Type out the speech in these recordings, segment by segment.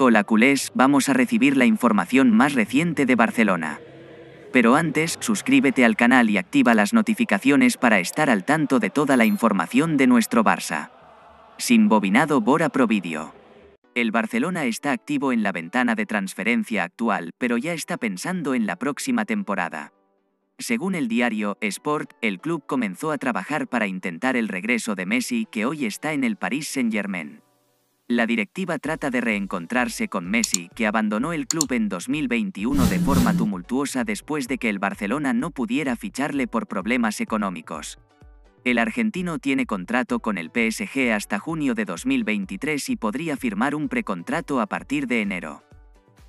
Hola culés, vamos a recibir la información más reciente de Barcelona. Pero antes, suscríbete al canal y activa las notificaciones para estar al tanto de toda la información de nuestro Barça. Sin bobinado Bora Providio. El Barcelona está activo en la ventana de transferencia actual, pero ya está pensando en la próxima temporada. Según el diario Sport, el club comenzó a trabajar para intentar el regreso de Messi, que hoy está en el Paris Saint-Germain. La directiva trata de reencontrarse con Messi, que abandonó el club en 2021 de forma tumultuosa después de que el Barcelona no pudiera ficharle por problemas económicos. El argentino tiene contrato con el PSG hasta junio de 2023 y podría firmar un precontrato a partir de enero.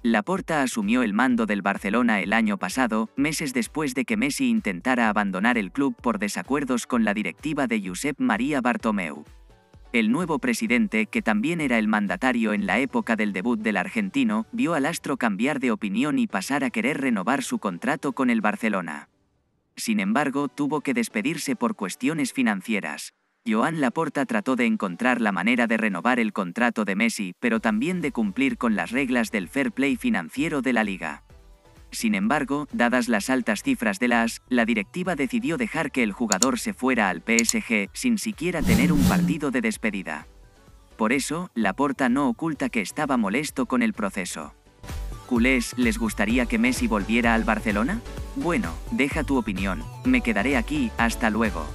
Laporta asumió el mando del Barcelona el año pasado, meses después de que Messi intentara abandonar el club por desacuerdos con la directiva de Josep María Bartomeu. El nuevo presidente, que también era el mandatario en la época del debut del argentino, vio al astro cambiar de opinión y pasar a querer renovar su contrato con el Barcelona. Sin embargo, tuvo que despedirse por cuestiones financieras. Joan Laporta trató de encontrar la manera de renovar el contrato de Messi, pero también de cumplir con las reglas del fair play financiero de la liga. Sin embargo, dadas las altas cifras de las, la directiva decidió dejar que el jugador se fuera al PSG sin siquiera tener un partido de despedida. Por eso, Laporta no oculta que estaba molesto con el proceso. ¿Culés les gustaría que Messi volviera al Barcelona? Bueno, deja tu opinión, me quedaré aquí, hasta luego.